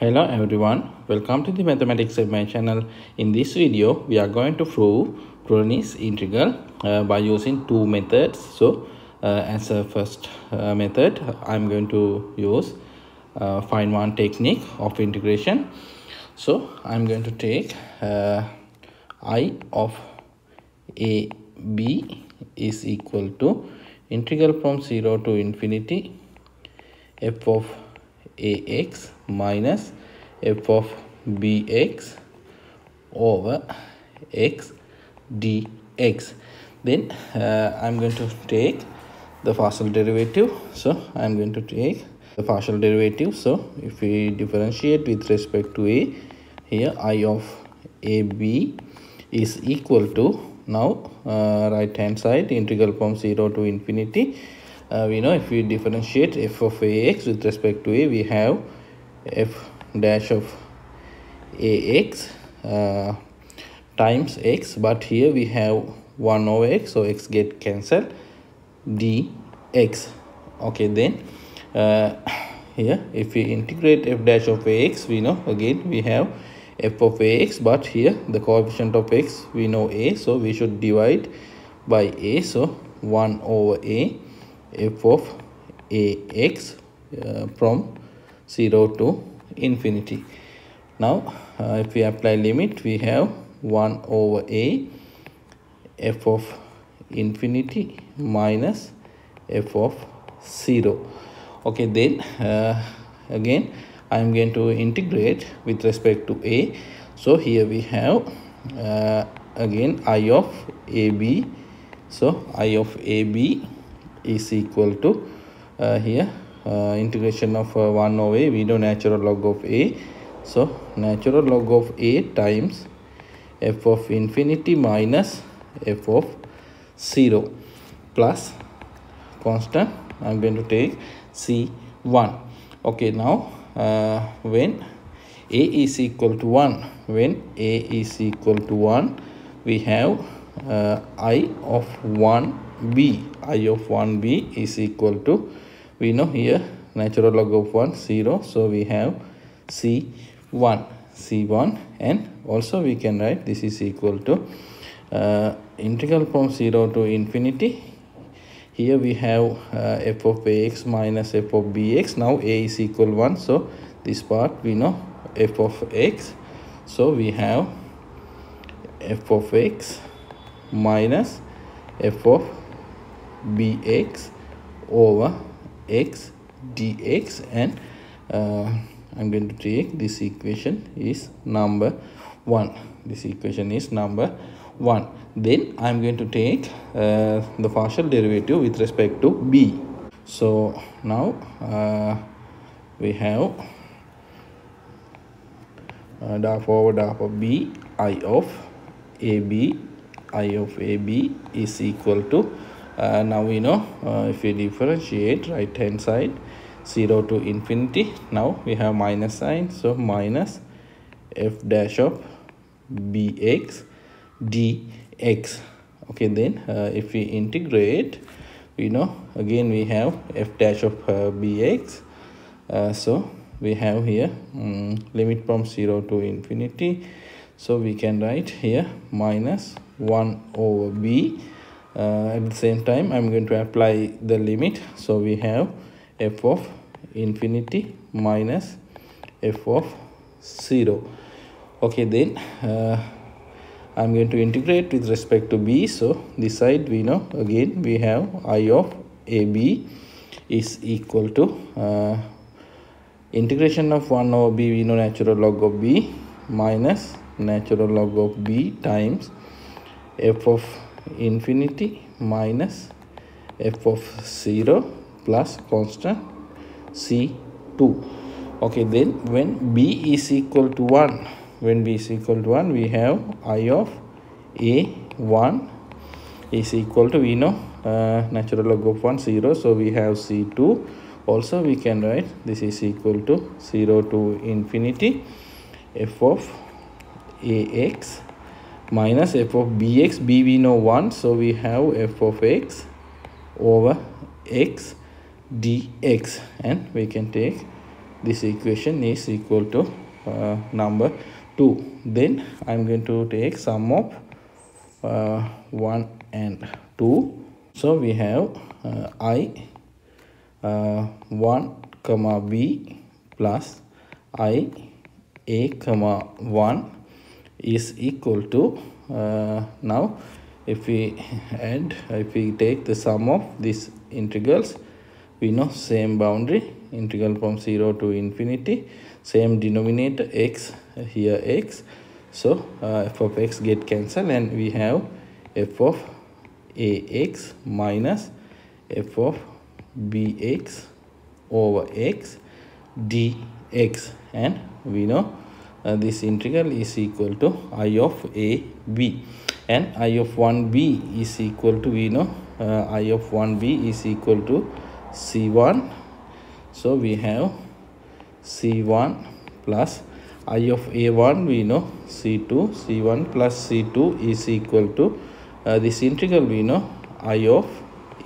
Hello everyone, welcome to the Mathematics of my channel. In this video, we are going to prove Frullani's integral uh, by using two methods. So, uh, as a first uh, method, I'm going to use uh, one technique of integration. So, I'm going to take uh, I of a b is equal to integral from 0 to infinity f of ax minus f of bx over x dx then uh, i'm going to take the partial derivative. So i'm going to take the partial derivative. So if we differentiate with respect to a here i of ab is equal to now uh, right hand side integral from 0 to infinity uh, we know if we differentiate f of ax with respect to a we have f dash of ax uh, times x but here we have 1 over x so x get cancelled dx. Okay then uh, here if we integrate f dash of ax we know again we have f of ax but here the coefficient of x we know a so we should divide by a so 1 over a f of ax uh, from 0 to infinity. Now uh, if we apply limit we have 1 over a f of infinity minus f of 0 okay then uh, again i am going to integrate with respect to a. So here we have uh, again i of ab so i of ab is equal to uh, here uh, integration of uh, 1 over a. We know natural log of a. So natural log of a times f of infinity minus f of 0 plus constant i'm going to take c1 okay now uh, when a is equal to 1 when a is equal to 1 we have uh, i of 1b i of 1b is equal to we know here natural log of 1 0 so we have c1 c1 and also we can write this is equal to uh, integral from 0 to infinity. Here we have uh, f of ax minus f of bx now a is equal 1 so this part we know f of x so we have f of x minus f of bx over x dx and uh, i'm going to take this equation is number one. This equation is number one. Then i'm going to take uh, the partial derivative with respect to b. So now uh, we have uh, daf over daf of b i of ab i of ab is equal to uh, now we know uh, if we differentiate right hand side 0 to infinity. Now we have minus sign so minus f dash of bx dx. Okay then uh, if we integrate we know again we have f dash of uh, bx. Uh, so we have here um, limit from 0 to infinity. So we can write here minus 1 over b uh, at the same time i'm going to apply the limit. So we have f of infinity minus f of 0 okay then uh, i'm going to integrate with respect to b. So this side we know again we have i of ab is equal to uh, integration of 1 over b we know natural log of b minus natural log of b times f of infinity minus f of 0 plus constant c2 okay then when b is equal to 1 when b is equal to 1 we have i of a1 is equal to we know uh, natural log of 1 0 so we have c2 also we can write this is equal to 0 to infinity f of ax minus f of bx b we know 1 so we have f of x over x dx. And we can take this equation is equal to uh, number 2 then i'm going to take sum of uh, 1 and 2 so we have uh, i uh, 1 comma b plus i a comma 1 is equal to uh, now if we add if we take the sum of these integrals we know same boundary integral from 0 to infinity same denominator x here x. So uh, f of x get cancelled and we have f of ax minus f of bx over x dx. And we know uh, this integral is equal to i of a b. And i of 1b is equal to we know uh, i of 1b is equal to c1 so we have c1 plus i of a1 we know c2 c1 plus c2 is equal to uh, this integral we know i of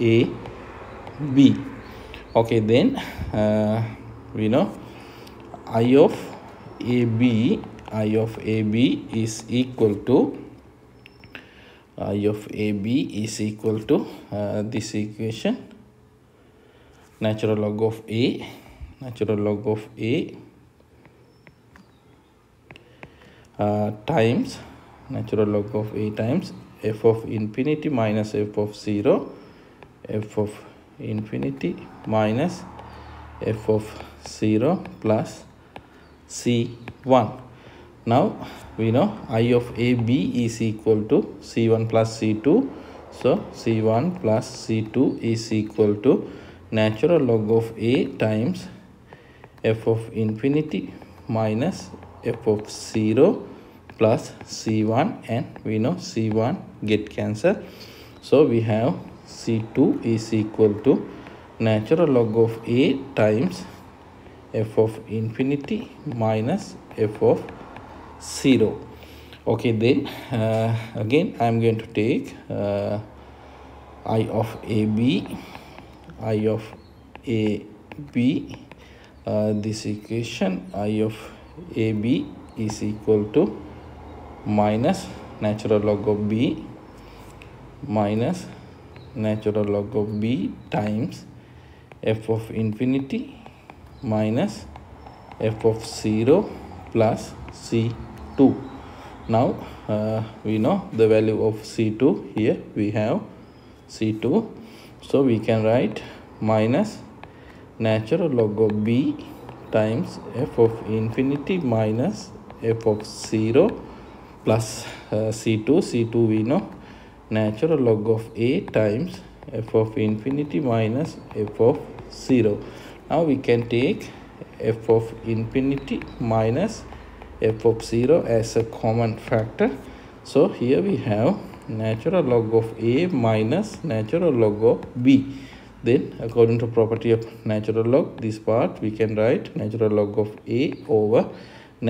a b. Okay then uh, we know i of ab i of ab is equal to i of ab is equal to uh, this equation. Natural log of a natural log of a uh, times natural log of a times f of infinity minus f of 0 f of infinity minus f of 0 plus c1 now we know i of ab is equal to c1 plus c2 so c1 plus c2 is equal to natural log of a times f of infinity minus f of 0 plus c1 and we know c1 get cancelled so we have c2 is equal to natural log of a times f of infinity minus f of 0 okay then uh, again i'm going to take uh, i of ab i of ab uh, this equation i of ab is equal to minus natural log of b minus natural log of b times f of infinity minus f of 0 plus c2 now uh, we know the value of c2 here we have c2 so we can write minus natural log of b times f of infinity minus f of 0 plus uh, c2 c2 we know natural log of a times f of infinity minus f of 0 now we can take f of infinity minus f of 0 as a common factor. So here we have natural log of a minus natural log of b. Then according to property of natural log this part we can write natural log of a over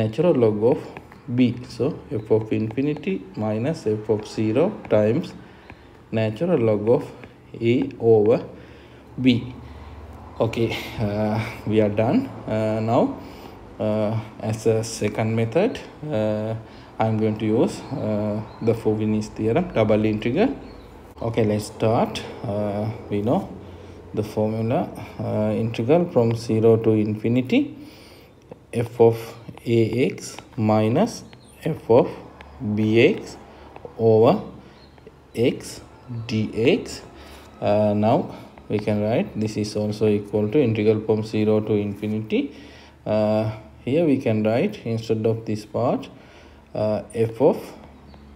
natural log of b. So f of infinity minus f of 0 times natural log of a over b okay uh, we are done uh, now. Uh, as a second method uh, i'm going to use uh, the Fubini's theorem double integral. Okay let's start. Uh, we know the formula integral from 0 to infinity f of ax minus f of bx over x dx. Now we can write. This is also equal to integral from 0 to infinity. Uh, here we can write instead of this part uh, f of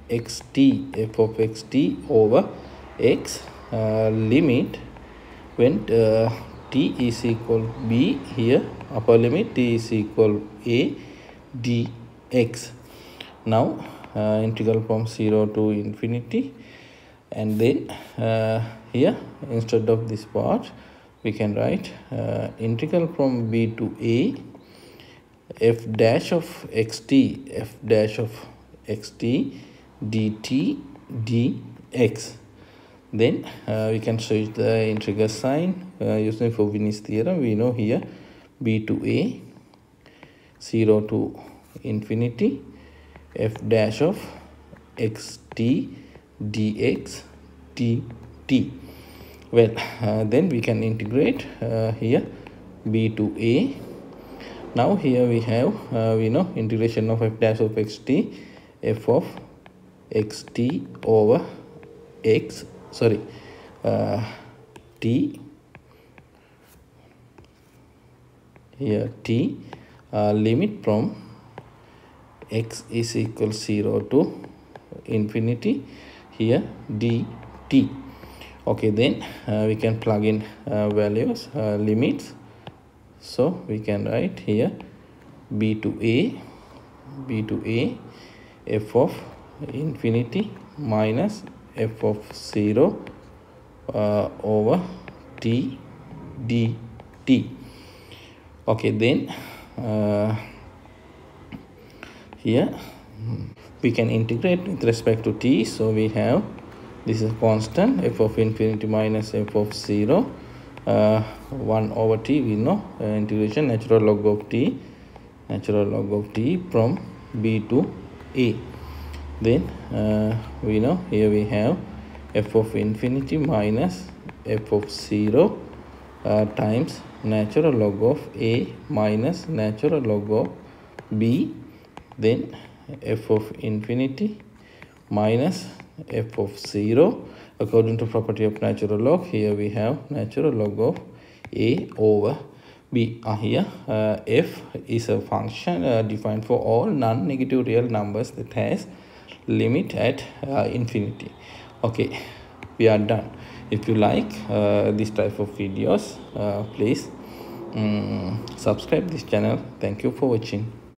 xt f of xt over x uh, limit when uh, t is equal b here upper limit t is equal a dx now uh, integral from 0 to infinity and then uh, here instead of this part we can write uh, integral from b to a f dash of xt f dash of xt dt dx then uh, we can switch the integral sign uh, using Fubini's theorem. We know here b to a 0 to infinity f dash of xt dx dt well uh, then we can integrate uh, here b to a. Now here we have uh, we know integration of f dash of xt f of xt over x sorry uh, t here t uh, limit from x is equal 0 to infinity here dt okay then uh, we can plug in uh, values uh, limits. So we can write here b to a b to a f of infinity minus f of 0 uh, over t dt okay then uh, here we can integrate with respect to t. So we have this is constant f of infinity minus f of 0 uh, 1 over t we know uh, integration natural log of t natural log of t from b to a. Then uh, we know here we have f of infinity minus f of 0 uh, times natural log of a minus natural log of b. Then f of infinity minus f of 0 according to property of natural log here we have natural log of a over b. Uh, here uh, f is a function uh, defined for all non-negative real numbers that has limit at uh, infinity. Okay we are done. If you like uh, this type of videos uh, please um, subscribe this channel. Thank you for watching